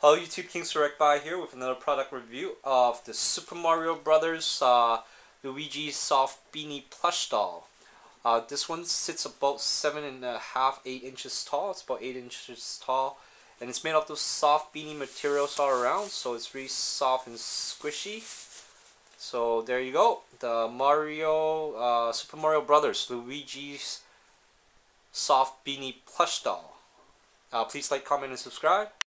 Hello YouTube, Kings Direct Buy here with another product review of the Super Mario Brothers uh, Luigi Soft Beanie Plush Doll. Uh, this one sits about seven and a half, eight inches tall. It's about eight inches tall, and it's made of those soft beanie materials all around, so it's really soft and squishy. So there you go, the Mario uh, Super Mario Brothers Luigi's Soft Beanie Plush Doll. Uh, please like, comment, and subscribe.